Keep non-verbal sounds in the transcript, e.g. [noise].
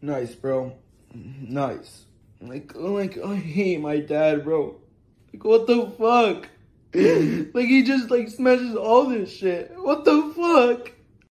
Nice, bro. Nice. Like, like oh, I hate my dad, bro. Like, what the fuck? [laughs] like he just like smashes all this shit. What the fuck?